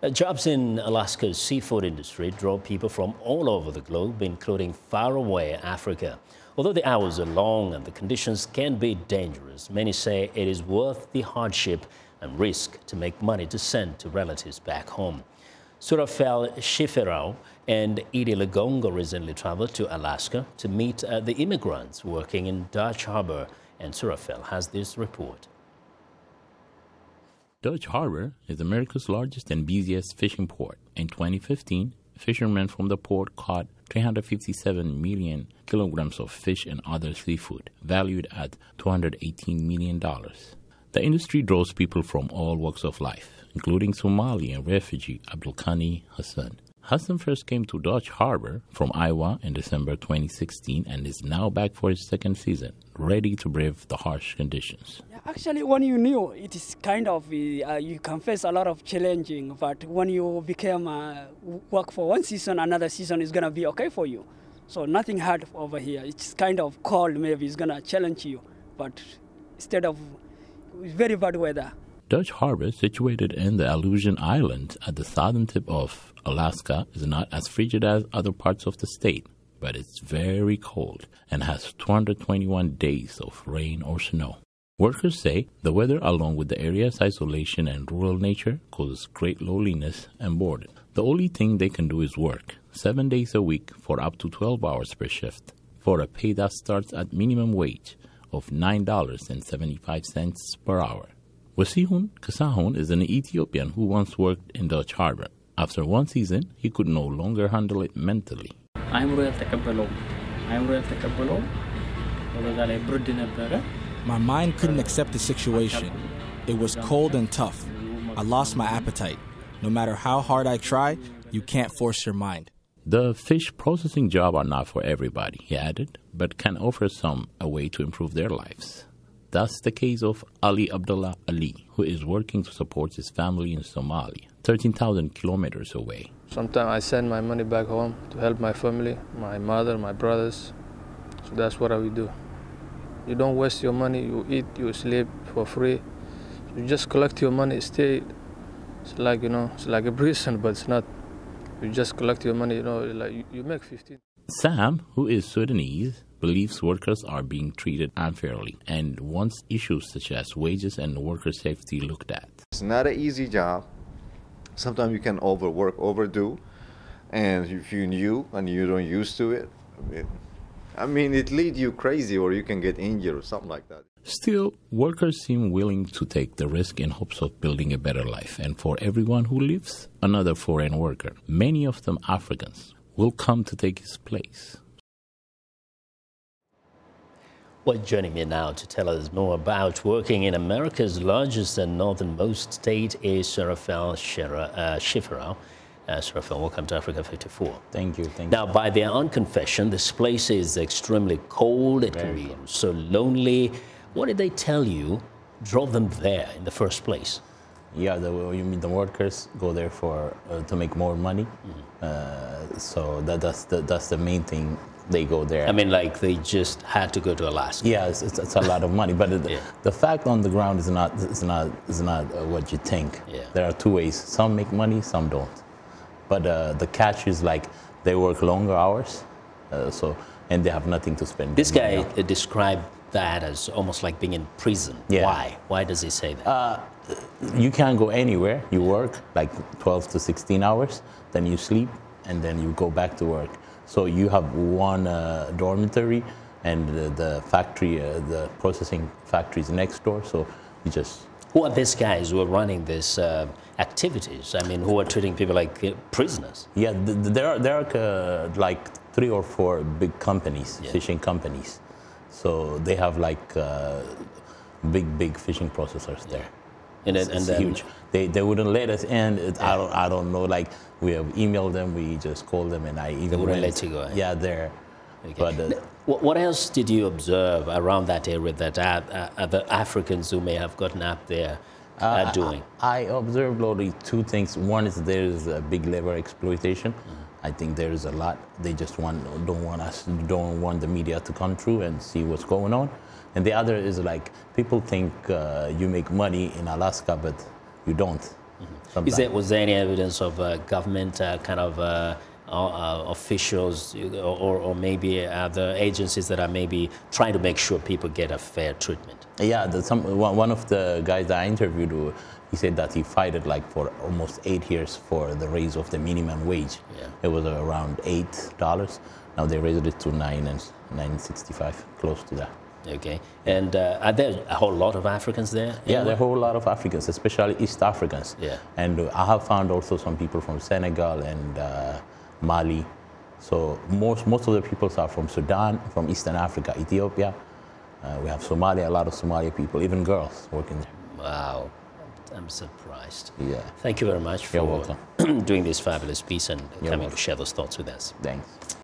Uh, jobs in Alaska's seafood industry draw people from all over the globe, including faraway Africa. Although the hours are long and the conditions can be dangerous, many say it is worth the hardship and risk to make money to send to relatives back home. Surafel Shiferaw and Idi Longongo recently traveled to Alaska to meet uh, the immigrants working in Dutch Harbor, and Surafel has this report. Dutch Harbor is America's largest and busiest fishing port. In 2015, fishermen from the port caught 357 million kilograms of fish and other seafood, valued at $218 million. The industry draws people from all walks of life, including Somalian refugee Abdulkani Hassan. Hassan first came to Dutch Harbor from Iowa in December 2016 and is now back for his second season, ready to brave the harsh conditions. Actually, when you knew, it is kind of, uh, you can face a lot of challenging, but when you became uh, work for one season, another season is going to be okay for you. So nothing hard over here. It's kind of cold, maybe it's going to challenge you, but instead of very bad weather. Dutch Harbor, situated in the Aleutian Islands at the southern tip of Alaska, is not as frigid as other parts of the state, but it's very cold and has 221 days of rain or snow. Workers say the weather, along with the area's isolation and rural nature, causes great loneliness and boredom. The only thing they can do is work, seven days a week for up to 12 hours per shift, for a pay that starts at minimum wage of $9.75 per hour. Wasihun Kasahun is an Ethiopian who once worked in Dutch Harbor. After one season, he could no longer handle it mentally. My mind couldn't accept the situation. It was cold and tough. I lost my appetite. No matter how hard I try, you can't force your mind. The fish processing job are not for everybody, he added, but can offer some a way to improve their lives. That's the case of Ali Abdullah Ali, who is working to support his family in Somalia, 13,000 kilometers away. Sometimes I send my money back home to help my family, my mother, my brothers. So that's what I will do. You don't waste your money, you eat, you sleep for free. You just collect your money, stay. It's like, you know, it's like a prison, but it's not. You just collect your money, you know, like you, you make 15. Sam, who is Sudanese, believes workers are being treated unfairly and wants issues such as wages and worker safety looked at. It's not an easy job. Sometimes you can overwork, overdo, and if you're new and you don't used to it, it I mean, it leads you crazy or you can get injured or something like that. Still, workers seem willing to take the risk in hopes of building a better life. And for everyone who lives, another foreign worker, many of them Africans, will come to take his place. Well, joining me now to tell us more about working in America's largest and northernmost state is Surafel uh, Shiferaw. Uh, Surafel, welcome to Africa 54. Thank you. Thank you. now, you. by their own confession, this place is extremely cold. It Very can be so lonely. What did they tell you drove them there in the first place? Yeah, the, you mean the workers go there for uh, to make more money. Mm -hmm. so that, that's the that's the main thing they go there. I mean, like they just had to go to Alaska. Yeah, it's, it's, it's a lot of money, but it, yeah. the fact on the ground is not is not is not uh, what you think. Yeah. There are two ways: some make money, some don't. But uh, the catch is like they work longer hours, uh, so and they have nothing to spend. This guy described that as almost like being in prison. Yeah. Why? Why does he say that? You can't go anywhere. You work like 12 to 16 hours, then you sleep, and then you go back to work so you have one uh, dormitory, and the, the factory, uh, the processing factory is next door. So you just. Who are these guys who are running these uh, activities? I mean, who are treating people like uh, prisoners? Yeah, there are there are uh, like three or four big companies, yeah. fishing companies. So they have like uh, big big fishing processors there. And, it's, and huge. They, they wouldn't let us in. It, yeah. I don't I don't know. Like we have emailed them. We just called them, and I even they wouldn't went, let you go. Eh? Yeah, there. Okay. But, uh, what else did you observe around that area that uh, uh, the Africans who may have gotten up there are uh, doing? I, I observed only two things. One is there is a big labor exploitation. Mm. I think there is a lot. They just want don't want us don't want the media to come through and see what's going on. And the other is like people think uh, you make money in Alaska, but you don't. Is there, was there any evidence of uh, government uh, kind of uh, uh, officials or, or maybe other agencies that are maybe trying to make sure people get a fair treatment? Yeah, the, some, one of the guys that I interviewed, he said that he fought like for almost eight years for the raise of the minimum wage. Yeah. It was around eight dollars. Now they raised it to nine and nine sixty-five, close to that. Okay. And uh, are there a whole lot of Africans there? Yeah, there are a whole lot of Africans, especially East Africans. Yeah. And I have found also some people from Senegal and uh, Mali. So most most of the people are from Sudan, from Eastern Africa, Ethiopia. Uh, we have Somalia, a lot of Somali people, even girls working there. Wow. I'm surprised. Yeah. Thank you very much You're for welcome. doing this fabulous piece and You're coming welcome. to share those thoughts with us. Thanks.